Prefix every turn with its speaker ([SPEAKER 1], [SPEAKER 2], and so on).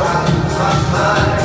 [SPEAKER 1] out of my mind.